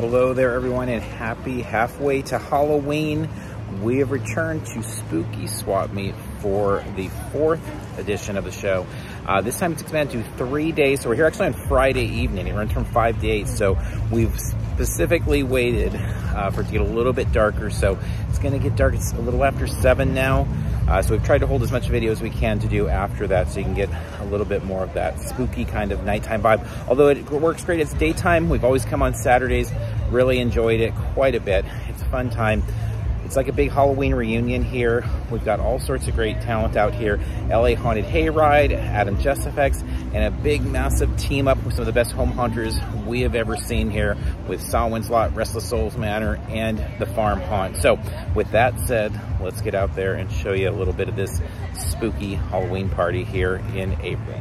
Hello there, everyone, and happy halfway to Halloween. We have returned to Spooky Swap Meet for the fourth edition of the show. Uh, this time it's expanded to three days, so we're here actually on Friday evening. It runs from 5 to 8, so we've specifically waited uh, for it to get a little bit darker, so it's going to get dark. It's a little after 7 now. Uh, so we've tried to hold as much video as we can to do after that so you can get a little bit more of that spooky kind of nighttime vibe. Although it works great as daytime, we've always come on Saturdays, really enjoyed it quite a bit. It's a fun time. It's like a big Halloween reunion here. We've got all sorts of great talent out here. LA Haunted Hayride, Adam Jessifex, and a big massive team up with some of the best home haunters we have ever seen here with Samhain's Lot, Restless Souls Manor, and the Farm Haunt. So with that said, let's get out there and show you a little bit of this spooky Halloween party here in April.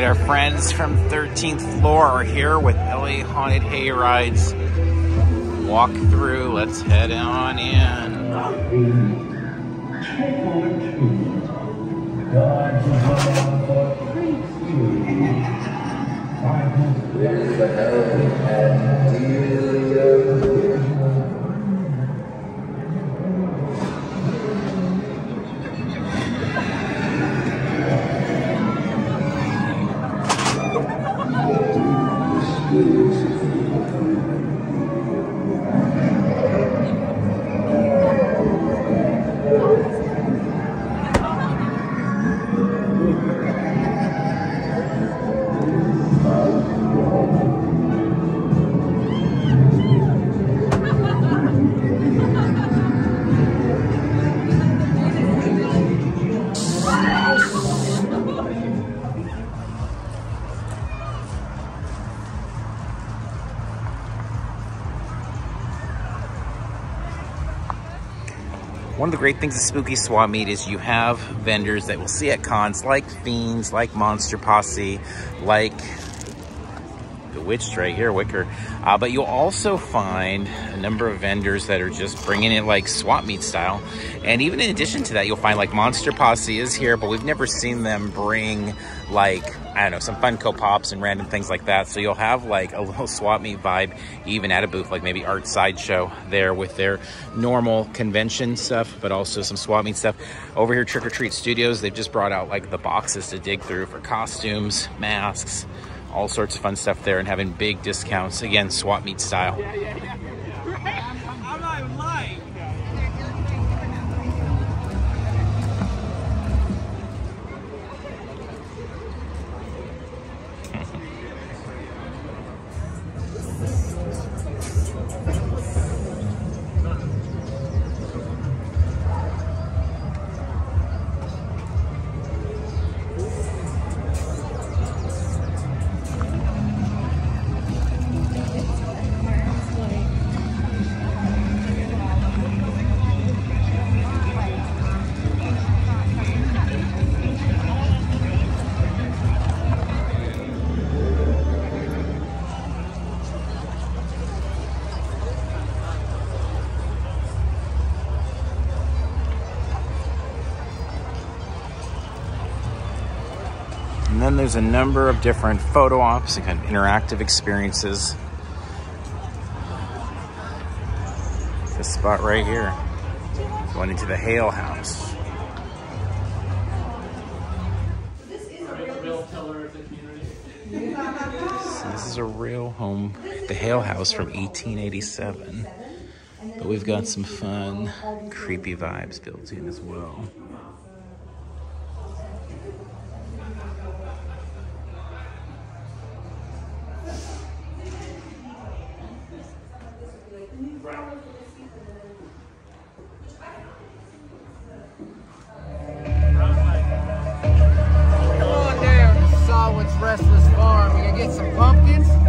Right, our friends from 13th floor are here with LA Haunted Hayrides. Walk through, let's head on in. One of the great things of Spooky Swap Meet is you have vendors that we'll see at cons like Fiends, like Monster Posse, like Bewitched right here, Wicker. Uh, but you'll also find a number of vendors that are just bringing it like swap meet style. And even in addition to that, you'll find like Monster Posse is here, but we've never seen them bring like, I don't know, some Funko Pops and random things like that. So you'll have like a little swap meet vibe even at a booth, like maybe Art Sideshow there with their normal convention stuff, but also some swap meet stuff. Over here, Trick or Treat Studios, they've just brought out like the boxes to dig through for costumes, masks, all sorts of fun stuff there and having big discounts. Again, swap meet style. Yeah, yeah, yeah. And then there's a number of different photo ops and kind of interactive experiences. This spot right here, going into the Hale House. This is a real home, the Hale House from 1887. But we've got some fun, creepy vibes built in as well. Come on down to Solwit's Restless Farm. You gonna get some pumpkins?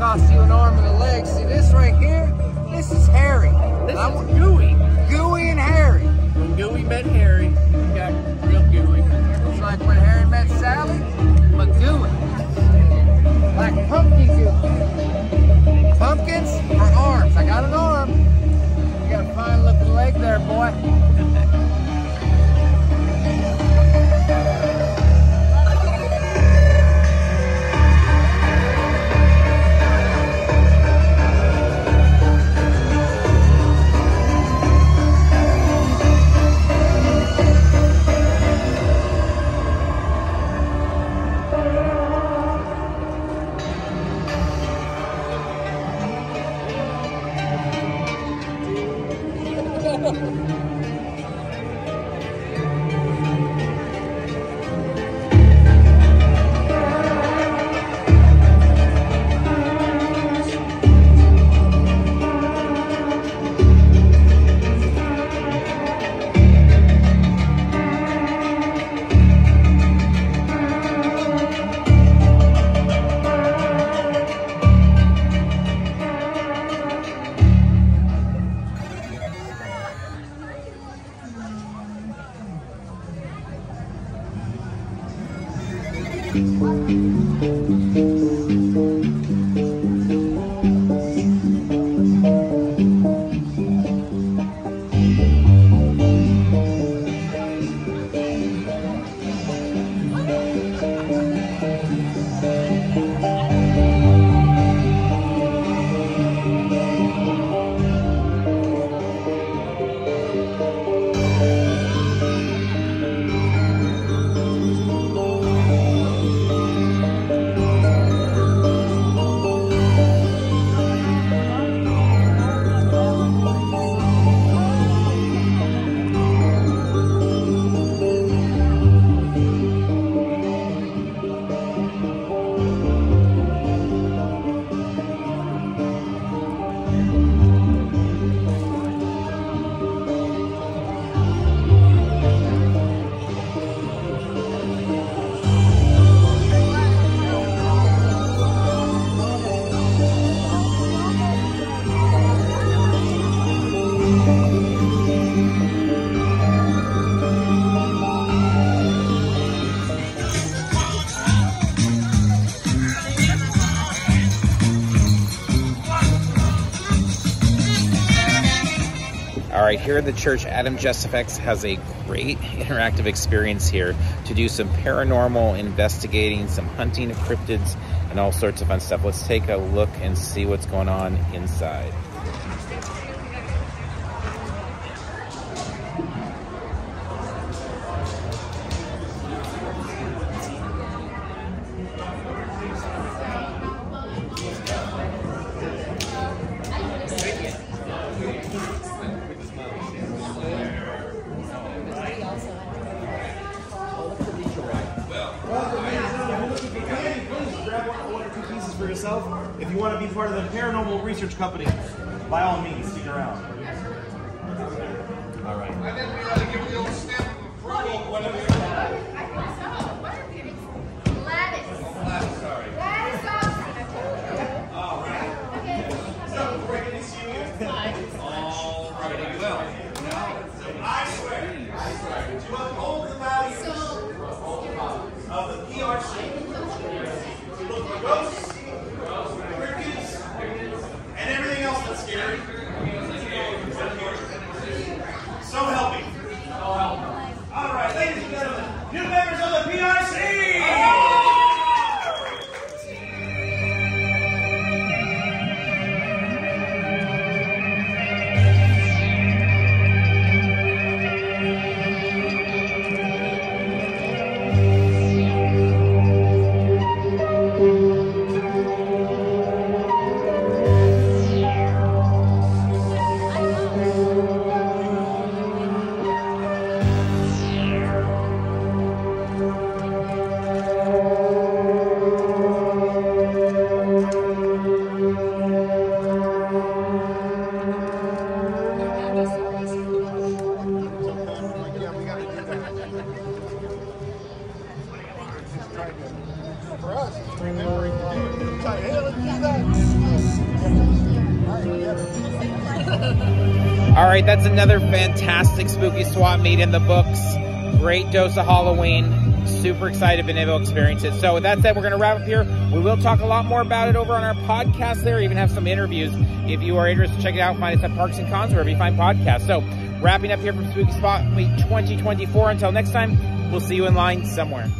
toss you an arm and a leg. See this right here? This is Harry. This I is gooey. Gooey and Harry. When Gooey met Harry, he got real gooey. It's like when Harry met Sally, but gooey. Like pumpkin goo. Pumpkins or arms? I got an arm. You got a fine looking leg there, boy. Here at the church, Adam Jessupex has a great interactive experience here to do some paranormal investigating, some hunting of cryptids, and all sorts of fun stuff. Let's take a look and see what's going on inside. The research company, by all means, stick around. All right. I right, that's another fantastic spooky swap meet in the books. Great dose of Halloween. Super excited been able to experience it. So with that said, we're going to wrap up here. We will talk a lot more about it over on our podcast there. Even have some interviews. If you are interested, check it out. Find us at Parks and Cons, wherever you find podcasts. So wrapping up here from Spooky Swap Meet 2024. Until next time, we'll see you in line somewhere.